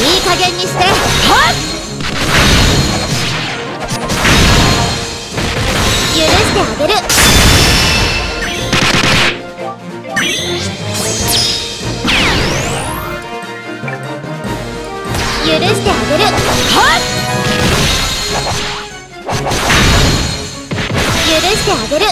いい加減にして。はっ！許してあげる。許してあげる。はっ！許してあげる。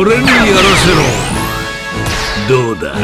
俺にやらせろ。どうだ？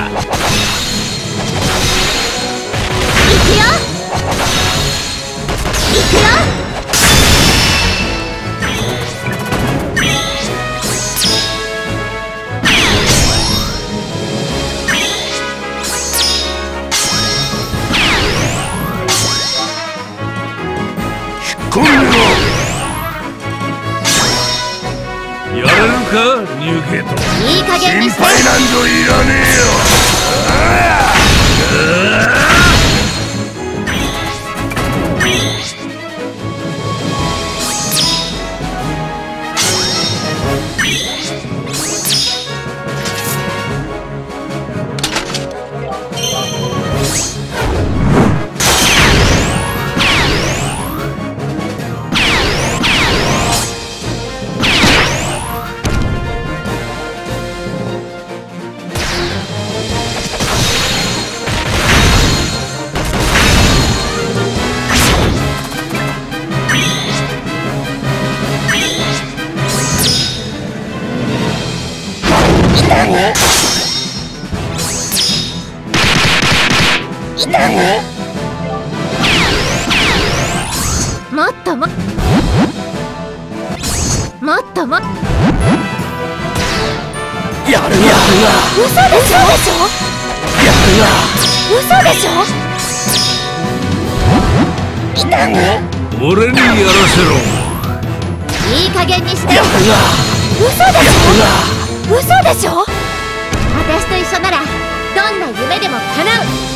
嘘でしょ？俺にやらせろ。いい加減にして。やる嘘でしょ？嘘でしょ？私と一緒ならどんな夢でも叶う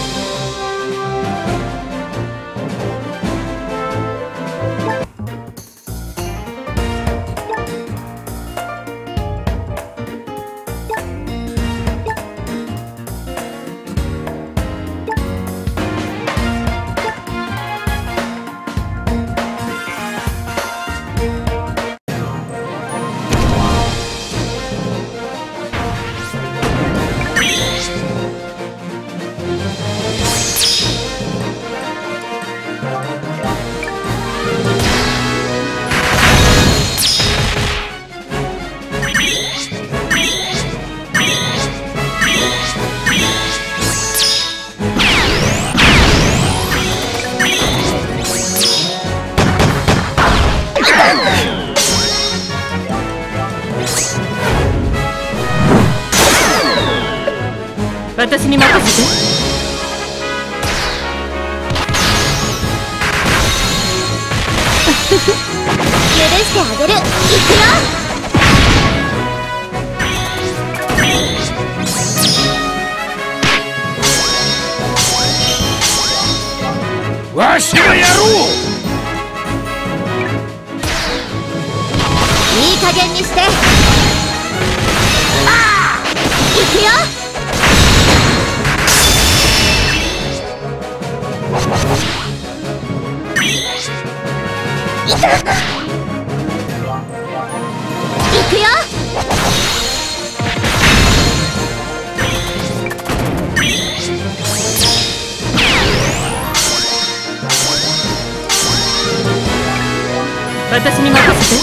私に任せ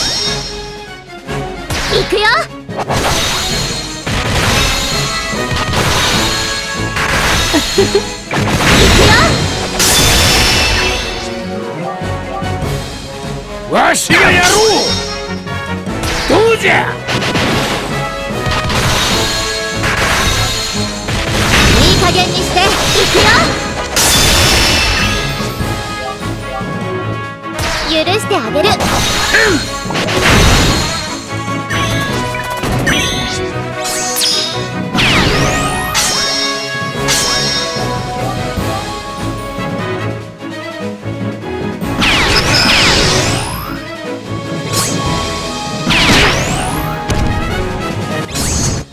て。いくよいくよ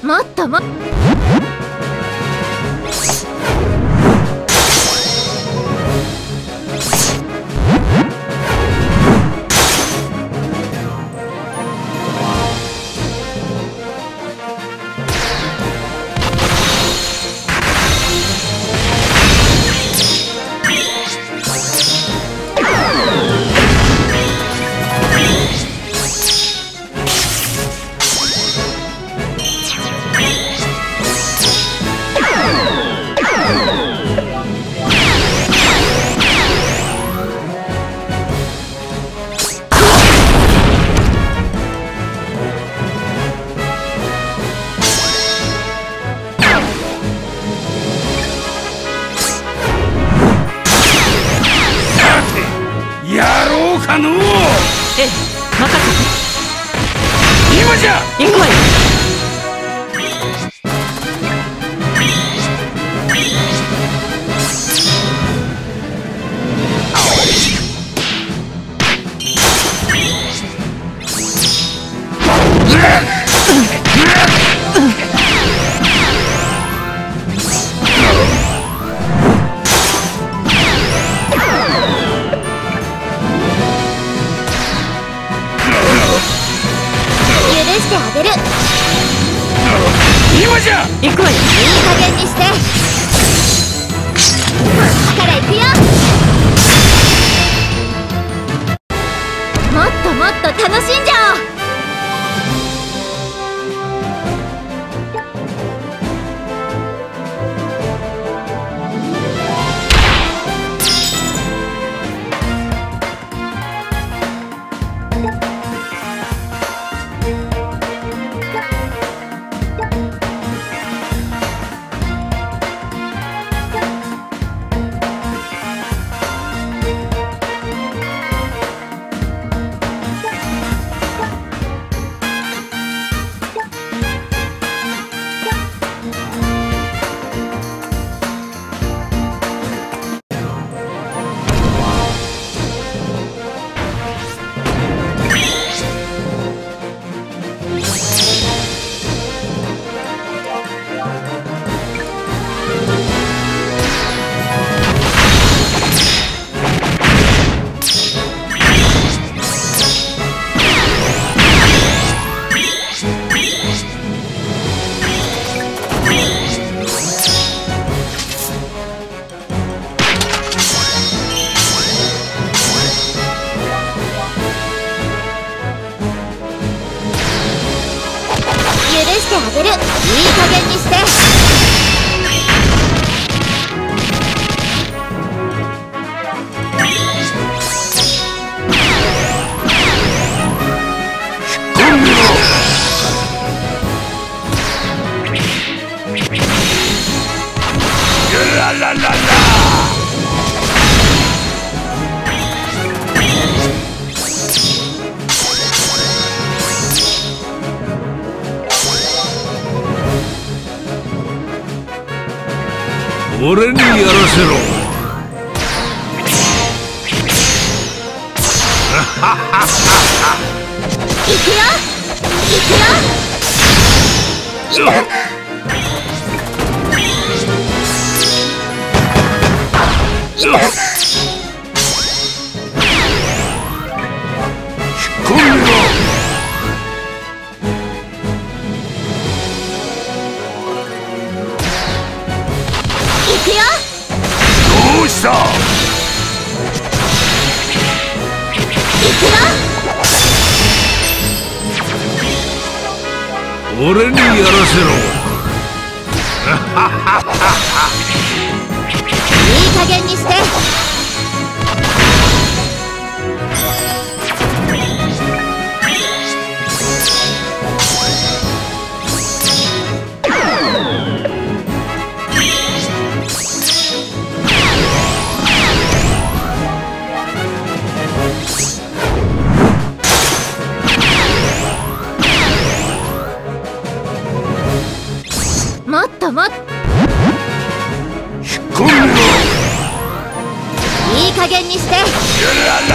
もっともっ因为。あげる。いい加減にして。俺にやらせろ。俺にやらせろ。いい加減にして。You're not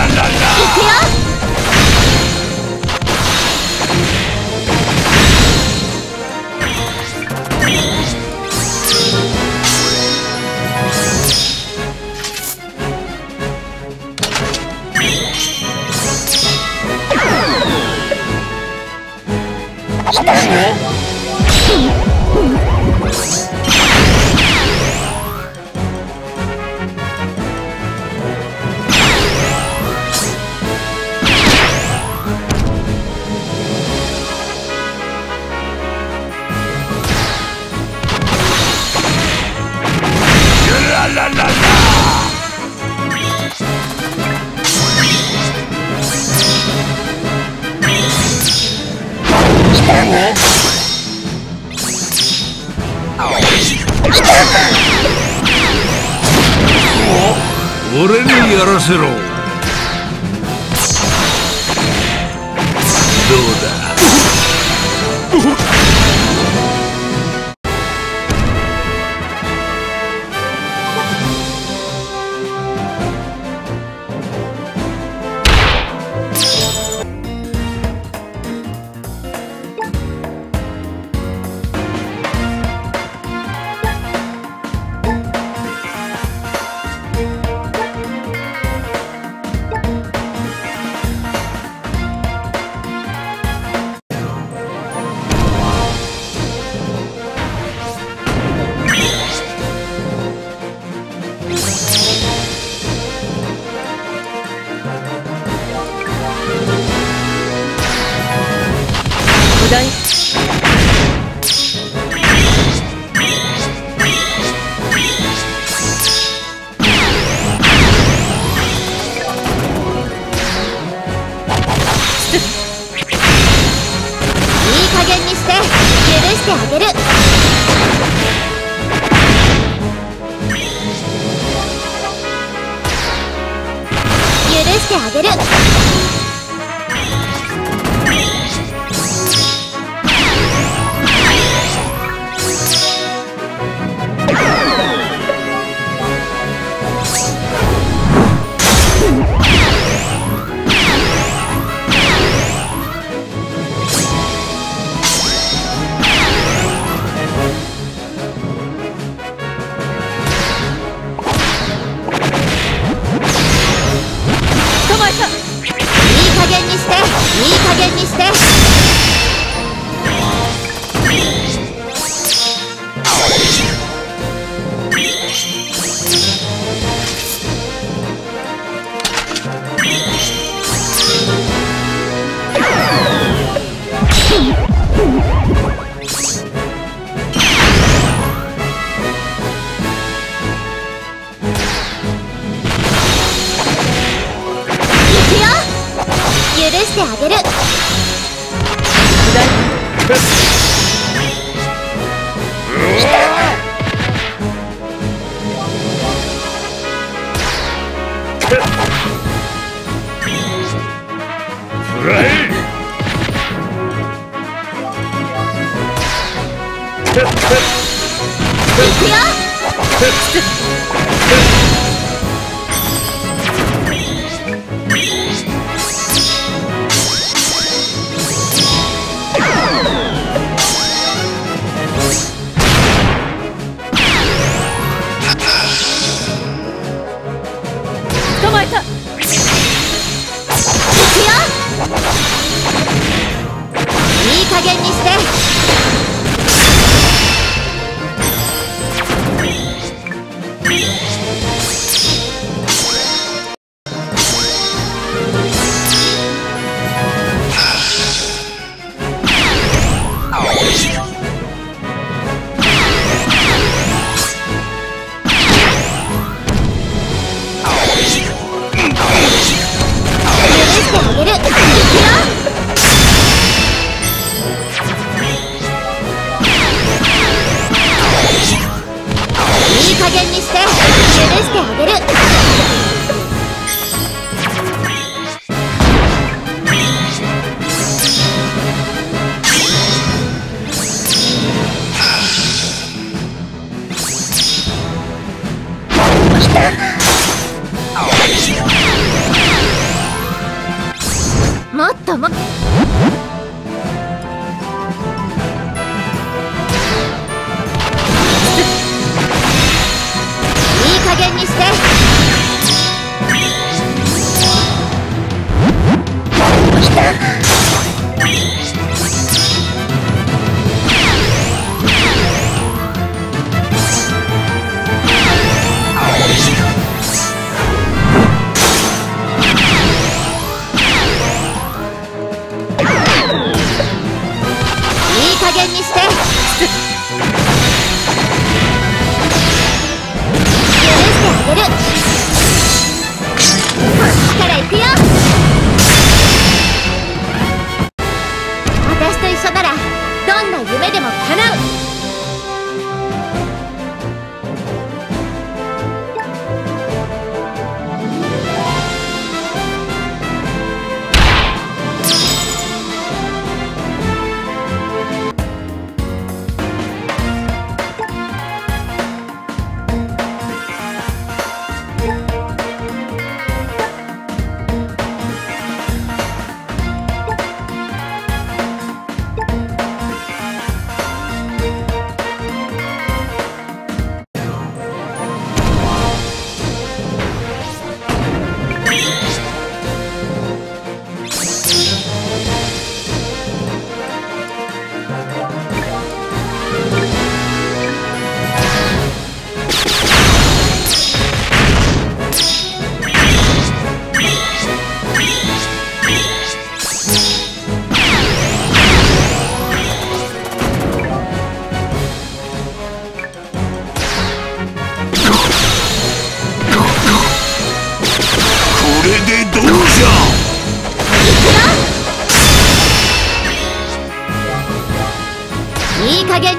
もっとも。い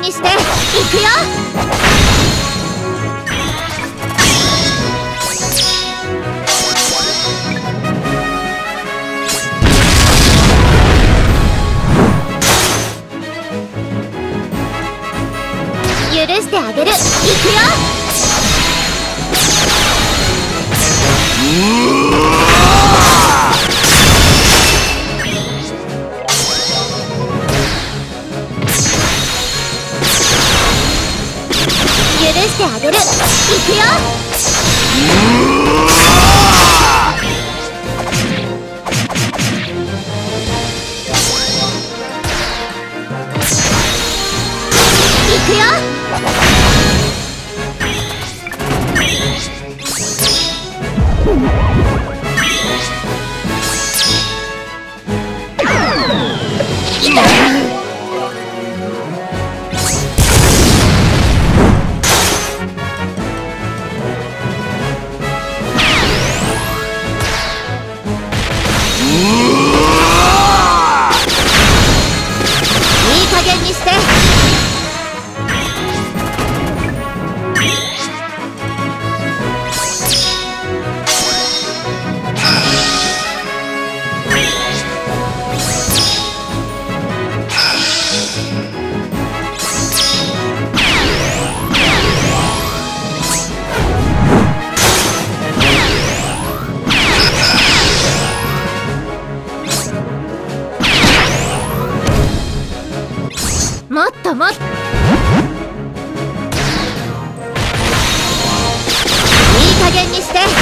にしていくよ。にして。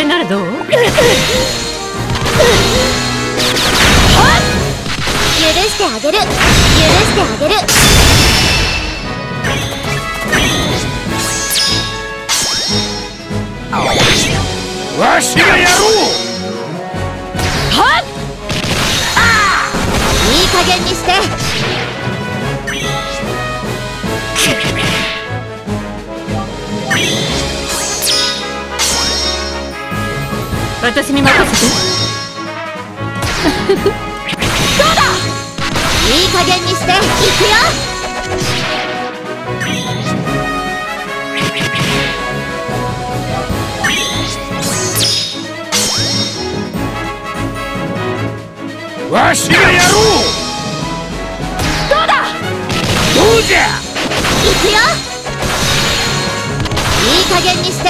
いいならどう？許してあげる。許してあげる。わしがやろう！はっ！いい加減にして。私に任せて。いい加減にしていくよ。わしがやろう！どうだ？どうじゃ？いくよ。いい加減にして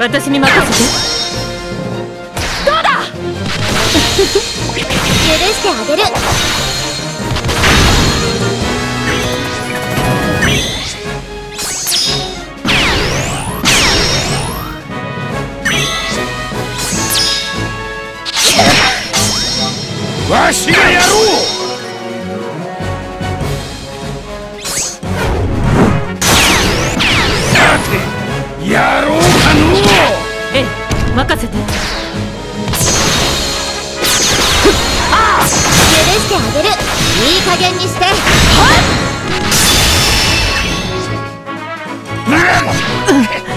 私に任せて。許してあげる。わしがやろうせて。ああ許してあげる。いい加減にして。も